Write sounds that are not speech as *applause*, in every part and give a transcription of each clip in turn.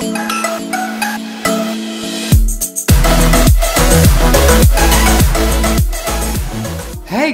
Hey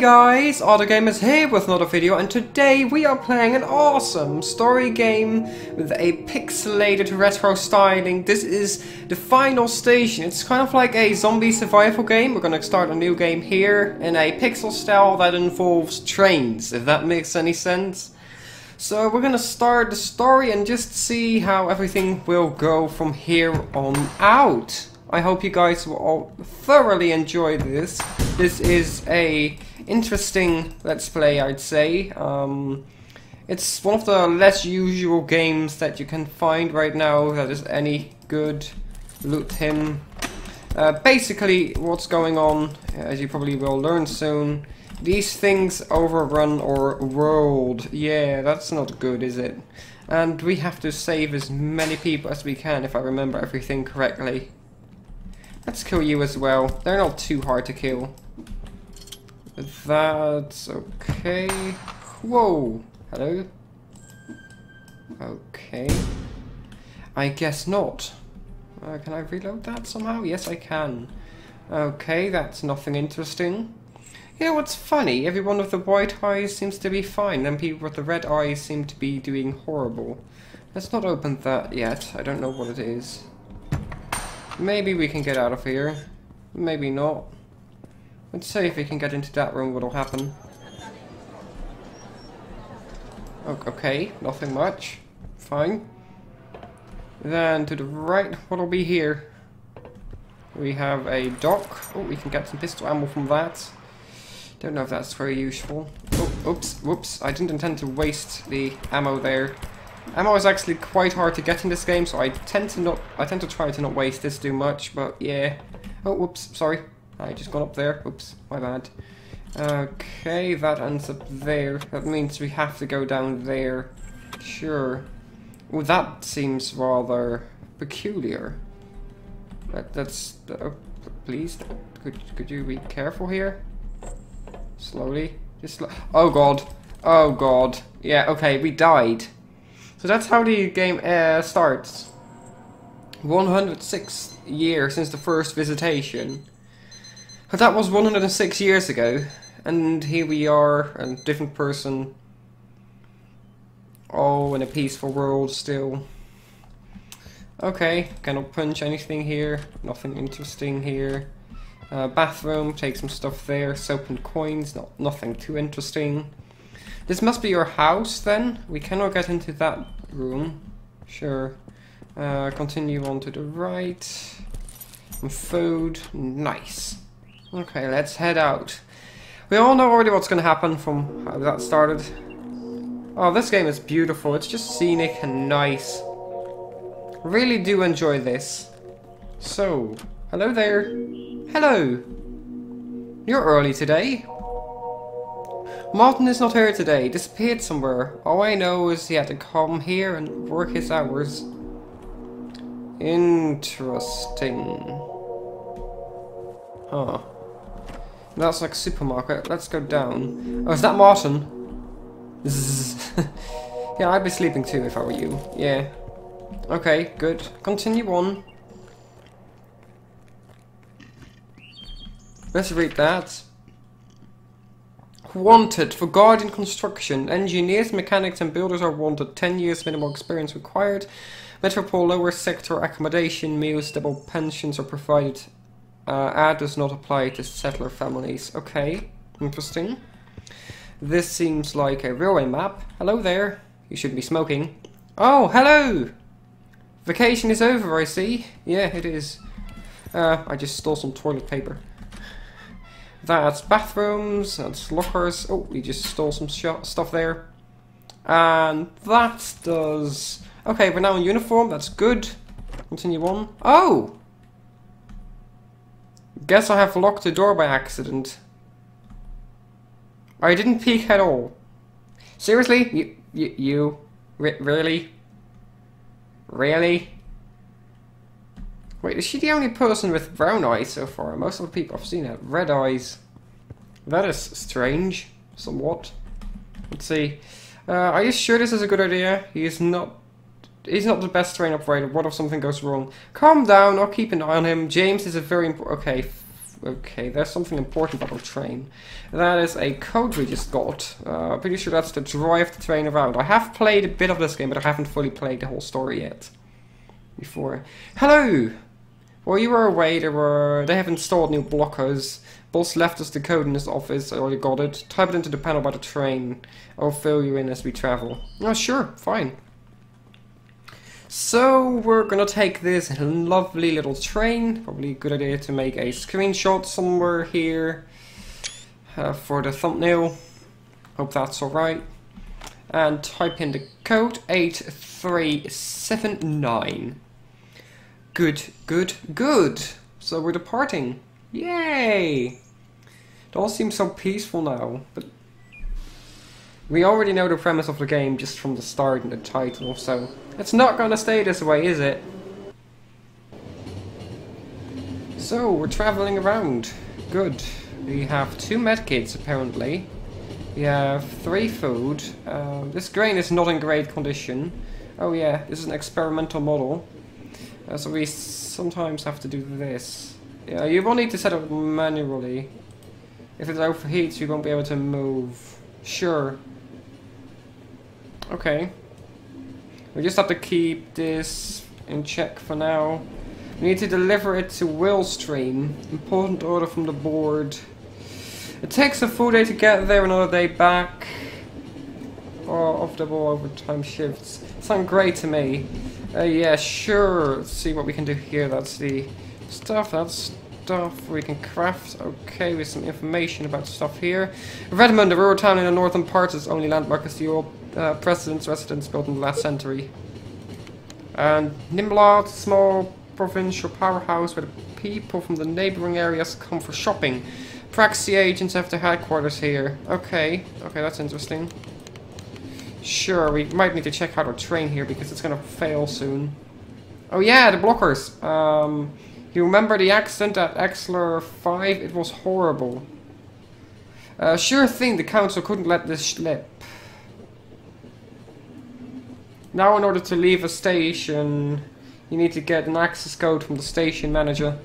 guys, AutoGamerz here with another video and today we are playing an awesome story game with a pixelated retro styling. This is the final station. It's kind of like a zombie survival game. We're gonna start a new game here in a pixel style that involves trains, if that makes any sense. So we're gonna start the story and just see how everything will go from here on out. I hope you guys will all thoroughly enjoy this. This is a interesting Let's Play, I'd say. Um, it's one of the less usual games that you can find right now that is any good. Loot him. Uh, basically, what's going on, as you probably will learn soon, these things overrun our world. Yeah, that's not good, is it? And we have to save as many people as we can, if I remember everything correctly. Let's kill you as well. They're not too hard to kill. That's okay. Whoa! Hello? Okay. I guess not. Uh, can I reload that somehow? Yes, I can. Okay, that's nothing interesting. You know what's funny? Everyone with the white eyes seems to be fine, then people with the red eyes seem to be doing horrible. Let's not open that yet. I don't know what it is. Maybe we can get out of here. Maybe not. Let's see if we can get into that room what'll happen. Okay, nothing much. Fine. Then to the right, what'll be here? We have a dock. Oh, we can get some pistol ammo from that. Don't know if that's very useful. Oh, oops, whoops. I didn't intend to waste the ammo there. Ammo is actually quite hard to get in this game, so I tend to not I tend to try to not waste this too much, but yeah. Oh whoops, sorry. I just got up there. Oops, my bad. Okay, that ends up there. That means we have to go down there. Sure. Well, that seems rather peculiar. That, that's... Uh, please, could, could you be careful here? Slowly. Just sl Oh god. Oh god. Yeah, okay, we died. So that's how the game uh, starts. 106 years since the first visitation. But that was 106 years ago. And here we are, a different person. All in a peaceful world still. Okay, cannot punch anything here. Nothing interesting here. Uh, bathroom, take some stuff there. Soap and coins, not nothing too interesting. This must be your house then? We cannot get into that room. Sure. Uh, continue on to the right. Some food. Nice. Okay, let's head out. We all know already what's going to happen from how that started. Oh, this game is beautiful. It's just scenic and nice. Really do enjoy this. So, hello there. Hello. You're early today. Martin is not here today, disappeared somewhere. All I know is he had to come here and work his hours. Interesting. Huh. That's like a supermarket. Let's go down. Oh, is that Martin? *laughs* yeah, I'd be sleeping too if I were you. Yeah. Okay, good. Continue on. Let's read that. Wanted for Guardian Construction. Engineers, mechanics and builders are wanted. 10 years minimum experience required. Metropole lower sector accommodation, meals, double pensions are provided. Uh, ad does not apply to settler families. Okay, interesting. This seems like a railway map. Hello there. You shouldn't be smoking. Oh, hello! Vacation is over, I see. Yeah, it is. Uh, I just stole some toilet paper. That's bathrooms, that's lockers. Oh, we just stole some stuff there. And that does... Okay, we're now in uniform, that's good. Continue on. Oh! Guess I have locked the door by accident. I didn't peek at all. Seriously? You... you... you really? Really? Wait, is she the only person with brown eyes so far? Most of the people I've seen have red eyes. That is strange, somewhat. Let's see. Uh, are you sure this is a good idea? He is not he's not the best train operator. What if something goes wrong? Calm down, I'll keep an eye on him. James is a very important... Okay, okay, there's something important about our train. That is a code we just got. Uh, pretty sure that's to drive the train around. I have played a bit of this game, but I haven't fully played the whole story yet. Before. Hello! While you were away, they were they have installed new blockers. Boss left us the code in his office. I already got it. Type it into the panel by the train. I'll fill you in as we travel. Oh, sure, fine. So we're gonna take this lovely little train. Probably a good idea to make a screenshot somewhere here uh, for the thumbnail. Hope that's alright. And type in the code 8379. Good, good, good. So we're departing. Yay! It all seems so peaceful now, but we already know the premise of the game just from the start and the title, so it's not gonna stay this way, is it? So, we're traveling around. Good. We have two medkits, apparently. We have three food. Uh, this grain is not in great condition. Oh yeah, this is an experimental model. Uh, so we sometimes have to do this. Yeah, you will need to set it manually. If it overheats, you won't be able to move. Sure. Okay. We just have to keep this in check for now. We need to deliver it to Willstream. Important order from the board. It takes a full day to get there, another day back. Or off double overtime shifts. Sound great to me. Uh, yeah, sure. Let's see what we can do here. That's the stuff. That's stuff we can craft. Okay, with some information about stuff here. Redmond, a rural town in the northern parts, is only landmark is the old uh, president's residence built in the last century. And Nimblad, small provincial powerhouse where the people from the neighboring areas come for shopping. Praxi agents have their headquarters here. Okay, okay, that's interesting. Sure, we might need to check out our train here because it's gonna fail soon. Oh yeah, the blockers. Um, you remember the accident at Exler 5? It was horrible. Uh, sure thing, the council couldn't let this slip. Now in order to leave a station, you need to get an access code from the station manager.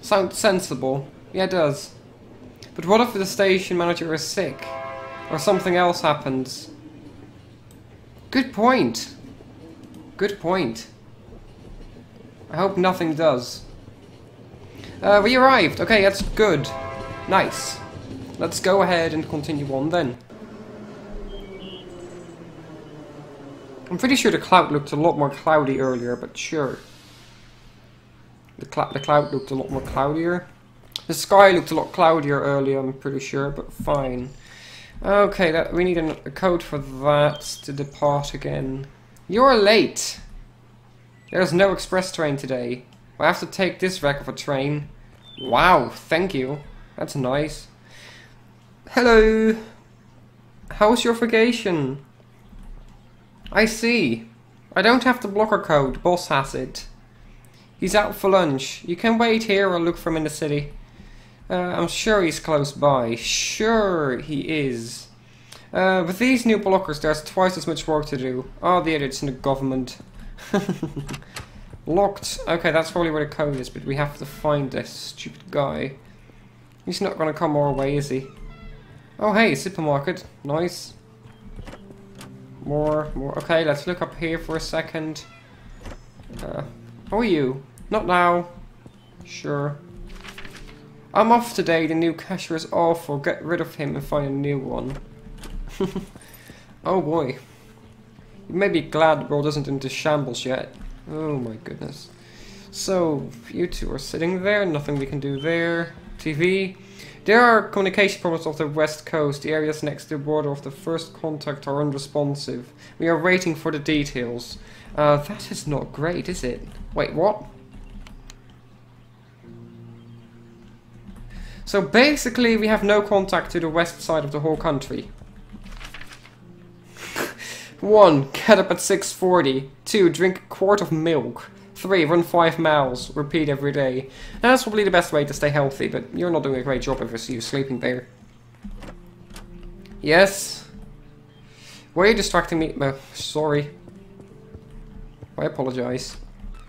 Sounds sensible. Yeah, it does. But what if the station manager is sick? Or something else happens? Good point. Good point. I hope nothing does. Uh, we arrived. Okay, that's good. Nice. Let's go ahead and continue on then. I'm pretty sure the cloud looked a lot more cloudy earlier, but sure. The, cl the cloud looked a lot more cloudier. The sky looked a lot cloudier earlier, I'm pretty sure, but fine. Okay, that we need a, code for that to depart again. You're late! There's no express train today. I have to take this wreck of a train. Wow, thank you. That's nice. Hello! How's your vacation? I see. I don't have the blocker code, boss has it. He's out for lunch. You can wait here or look for him in the city. Uh, I'm sure he's close by. Sure he is. Uh, with these new blockers, there's twice as much work to do. Oh, the idiots in the government. *laughs* Locked. Okay, that's probably where the code is, but we have to find this stupid guy. He's not going to come our way, is he? Oh, hey, supermarket. Nice. More, more. Okay, let's look up here for a second. Uh, how are you? Not now. Sure. I'm off today. The new cashier is awful. Get rid of him and find a new one. *laughs* oh boy. You may be glad the world isn't into shambles yet. Oh my goodness. So, you two are sitting there. Nothing we can do there. TV. There are communication problems off the west coast. The areas next to the border of the first contact are unresponsive. We are waiting for the details. Uh, that is not great, is it? Wait, what? So basically we have no contact to the west side of the whole country. *laughs* 1. Get up at 6.40. 2. Drink a quart of milk. 3. Run 5 miles. Repeat every day. that's probably the best way to stay healthy, but you're not doing a great job if I see you sleeping there. Yes. Why are you distracting me? Uh, sorry. I apologize.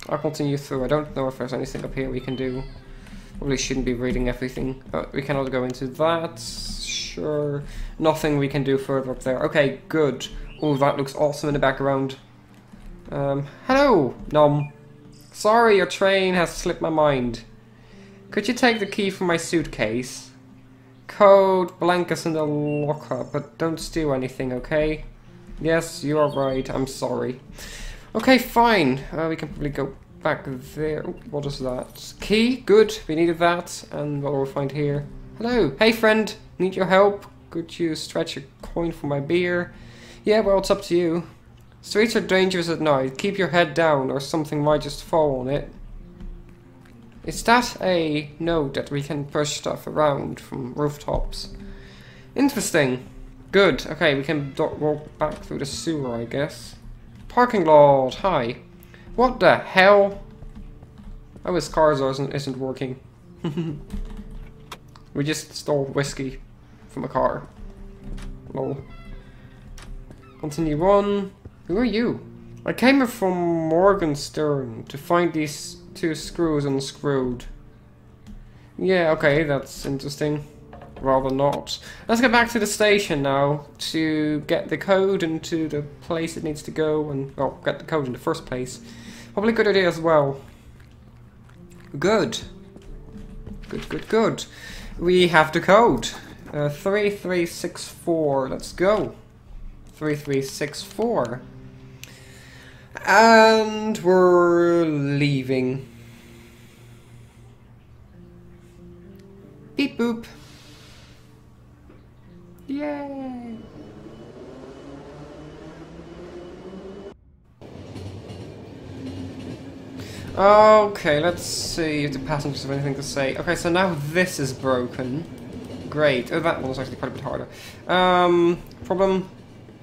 I'll continue through. I don't know if there's anything up here we can do. Probably shouldn't be reading everything, but we cannot go into that. Sure. Nothing we can do further up there. Okay, good. Oh, that looks awesome in the background. Um, hello, Nom. Sorry, your train has slipped my mind. Could you take the key from my suitcase? Code blank is in the locker, but don't steal anything, okay? Yes, you are right. I'm sorry. Okay, fine. Uh, we can probably go back there. Ooh, what is that? Key? Good. We needed that. And what will we find here? Hello. Hey, friend. Need your help? Could you stretch a coin for my beer? Yeah, well, it's up to you. Streets are dangerous at night. Keep your head down or something might just fall on it. Is that a note that we can push stuff around from rooftops? Interesting. Good. Okay, we can walk back through the sewer, I guess. Parking lot, hi. What the hell? Oh, his car isn't, isn't working. *laughs* we just stole whiskey from a car. Lol. Continue on. Who are you? I came here from Morgenstern to find these two screws unscrewed. Yeah, okay, that's interesting rather not. Let's get back to the station now to get the code into the place it needs to go and, well, get the code in the first place. Probably a good idea as well. Good. Good, good, good. We have the code. Uh, 3364. Let's go. 3364. And we're leaving. Beep boop. Yay! Okay, let's see if the passengers have anything to say. Okay, so now this is broken. Great. Oh, that one was actually quite a bit harder. Um, problem?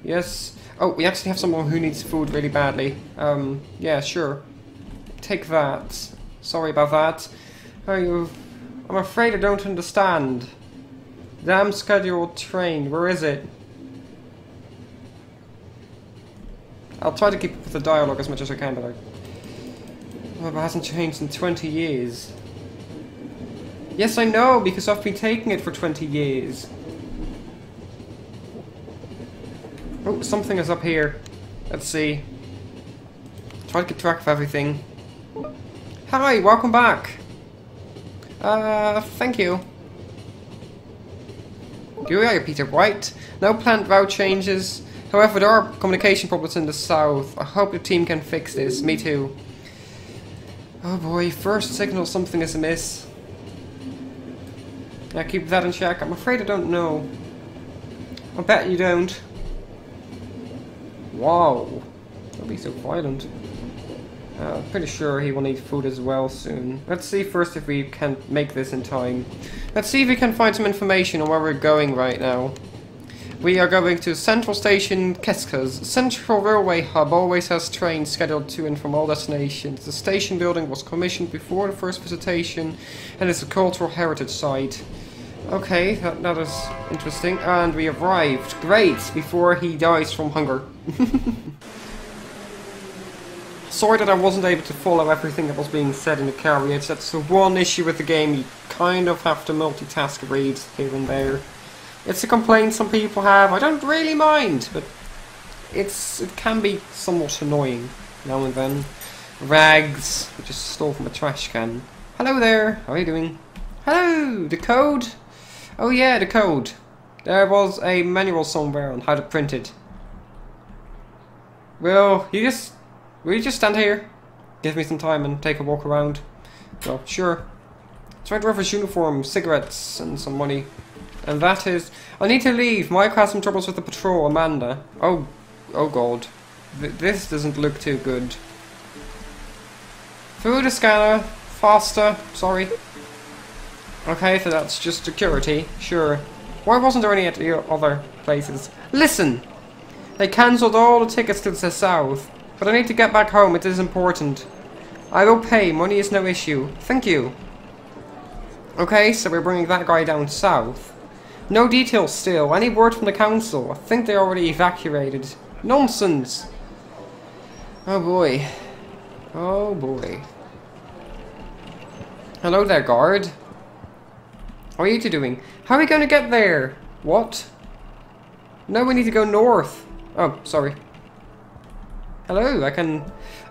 Yes. Oh, we actually have someone who needs food really badly. Um, yeah, sure. Take that. Sorry about that. Oh, you... I'm afraid I don't understand. Damn scheduled train, where is it? I'll try to keep up with the dialogue as much as I can, but I... It hasn't changed in 20 years. Yes, I know, because I've been taking it for 20 years. Oh, something is up here. Let's see. Try to keep track of everything. Hi, welcome back. Uh, thank you. You are Peter White. No planned route changes. However, there are communication problems in the south. I hope the team can fix this. Me too. Oh boy, first signal something is amiss. Yeah, keep that in check. I'm afraid I don't know. I bet you don't. Wow. Don't be so violent. Uh, pretty sure he will need food as well soon. Let's see first if we can make this in time. Let's see if we can find some information on where we're going right now. We are going to Central Station Keskas. Central Railway Hub always has trains scheduled to and from all destinations. The station building was commissioned before the first visitation and is a cultural heritage site. Okay, that, that is interesting. And we arrived. Great! Before he dies from hunger. *laughs* Sorry that I wasn't able to follow everything that was being said in the carriage. That's the one issue with the game. You kind of have to multitask reads here and there. It's a complaint some people have. I don't really mind, but it's it can be somewhat annoying now and then. Rags, which just stole from a trash can. Hello there, how are you doing? Hello, the code? Oh yeah, the code. There was a manual somewhere on how to print it. Well, you just Will you just stand here? Give me some time and take a walk around? Well, sure. Try to reference uniform, cigarettes, and some money. And that is... I need to leave. Mike has some troubles with the patrol, Amanda. Oh, oh god. Th this doesn't look too good. The scanner. Faster. Sorry. Okay, so that's just security. Sure. Why wasn't there any at the other places? Listen! They cancelled all the tickets to the south. But I need to get back home, it is important. I will pay, money is no issue. Thank you. Okay, so we're bringing that guy down south. No details still. Any word from the council? I think they already evacuated. Nonsense! Oh boy. Oh boy. Hello there, guard. How are you two doing? How are we going to get there? What? No, we need to go north. Oh, sorry. Hello, I can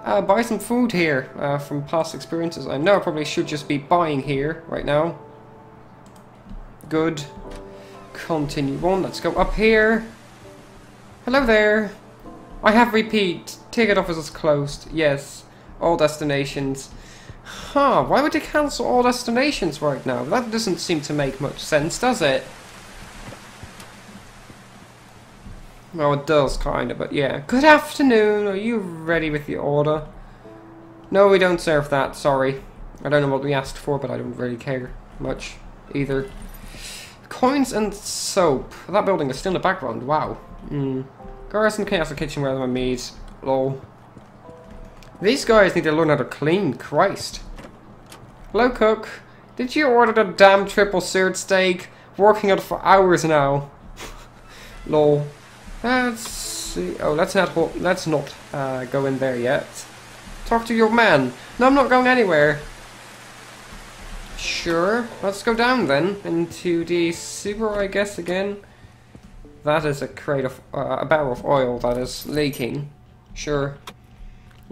uh, buy some food here uh, from past experiences. I know I probably should just be buying here right now. Good. Continue on. Let's go up here. Hello there. I have repeat. Ticket office is closed. Yes. All destinations. Huh, why would they cancel all destinations right now? That doesn't seem to make much sense, does it? Well, it does, kind of, but yeah. Good afternoon, are you ready with the order? No, we don't serve that, sorry. I don't know what we asked for, but I don't really care much either. Coins and soap. That building is still in the background, wow. Hmm. Garrison Chaos Kitchenware my meat. Lol. These guys need to learn how to clean, Christ. Hello, cook. Did you order the damn triple seared steak? Working on it for hours now. *laughs* Lol. Let's see. Oh, let's not. Let's not uh, go in there yet. Talk to your man. No, I'm not going anywhere. Sure. Let's go down then into the sewer, I guess again. That is a crate of uh, a barrel of oil that is leaking. Sure.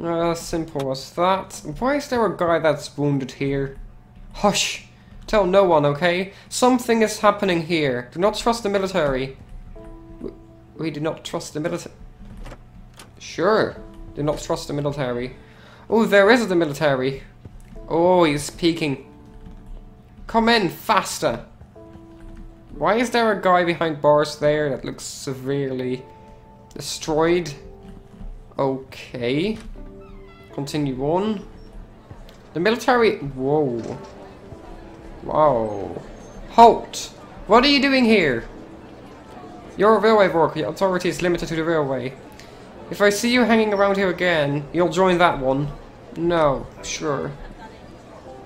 Uh, simple as that. Why is there a guy that's wounded here? Hush! Tell no one, okay? Something is happening here. Do not trust the military. We do not trust the military. Sure. Do not trust the military. Oh, there is the military. Oh, he's peeking. Come in, faster. Why is there a guy behind bars there that looks severely destroyed? Okay. Continue on. The military... Whoa. Whoa. Halt! What are you doing here? You're a railway worker. Your authority is limited to the railway. If I see you hanging around here again, you'll join that one. No. Sure.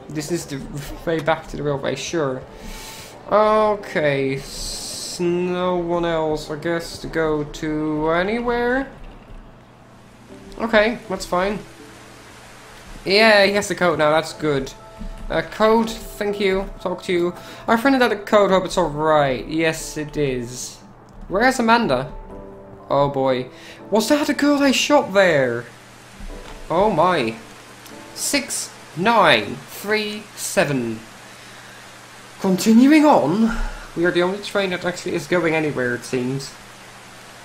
This is the way back to the railway. Sure. Okay, no one else, I guess, to go to anywhere? Okay, that's fine. Yeah, he has the code now, that's good. Uh, code, thank you, talk to you. I printed out the code, hope it's alright. Yes, it is. Where's Amanda? Oh boy. Was that the girl they shot there? Oh my. Six, nine, three, seven. Continuing on, we are the only train that actually is going anywhere, it seems.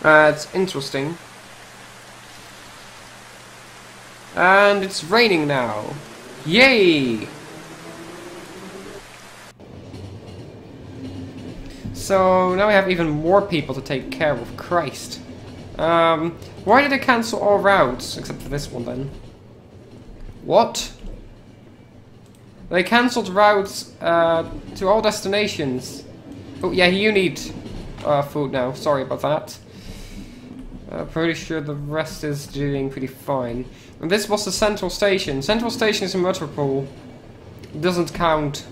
Uh, it's interesting. And it's raining now. Yay! So now we have even more people to take care of. Christ. Um, why did they cancel all routes? Except for this one then. What? They cancelled routes uh, to all destinations. Oh, yeah, you need uh, food now. Sorry about that. Uh, pretty sure the rest is doing pretty fine. And this was the central station. Central station is in metropole. It doesn't count.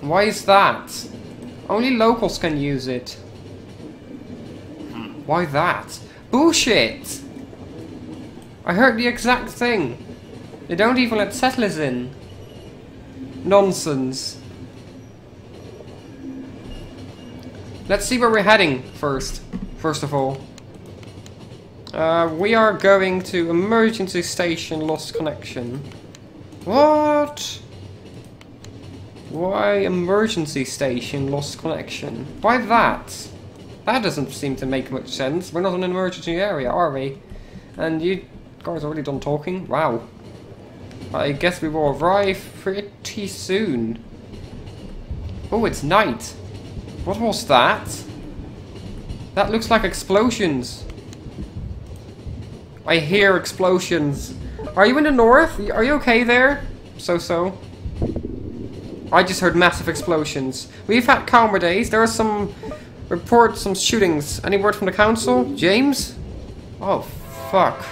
Why is that? Only locals can use it. Why that? Bullshit! I heard the exact thing. They don't even let settlers in. Nonsense. Let's see where we're heading first. First of all. Uh, we are going to emergency station lost connection. What? Why emergency station lost connection? Why that? That doesn't seem to make much sense. We're not in an emergency area, are we? And you guys are already done talking? Wow. I guess we will arrive pretty soon. Oh, it's night. What was that? That looks like explosions. I hear explosions. Are you in the north? Are you okay there? So-so. I just heard massive explosions. We've had calmer days. There are some reports, some shootings. Any word from the council? James? Oh, fuck.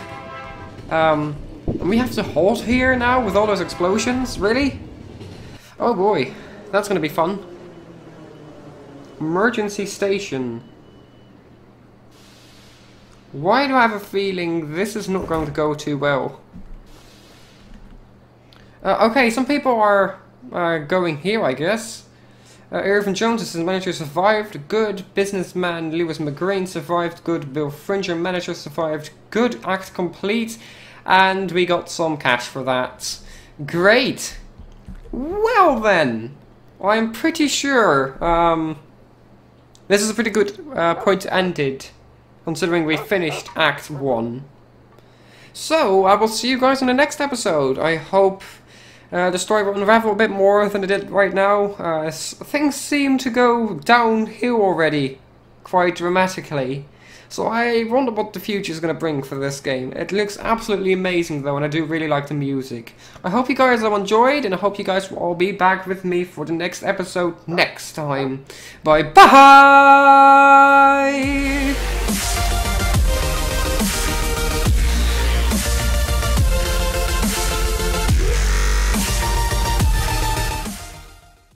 Um, and we have to halt here now with all those explosions? Really? Oh boy, that's gonna be fun. Emergency station. Why do I have a feeling this is not going to go too well? Uh, okay, some people are uh, going here, I guess. Uh, Irvin Jones is the manager survived. Good. Businessman Lewis McGreen survived. Good. Bill Fringer manager survived. Good. Act complete. And we got some cash for that. Great. Well then, I'm pretty sure um, this is a pretty good uh, point to end it, considering we finished Act 1. So, I will see you guys in the next episode. I hope uh, the story will unravel a bit more than it did right now. Uh, things seem to go downhill already, quite dramatically. So I wonder what the future is going to bring for this game. It looks absolutely amazing though, and I do really like the music. I hope you guys have enjoyed, and I hope you guys will all be back with me for the next episode next time. Bye bye!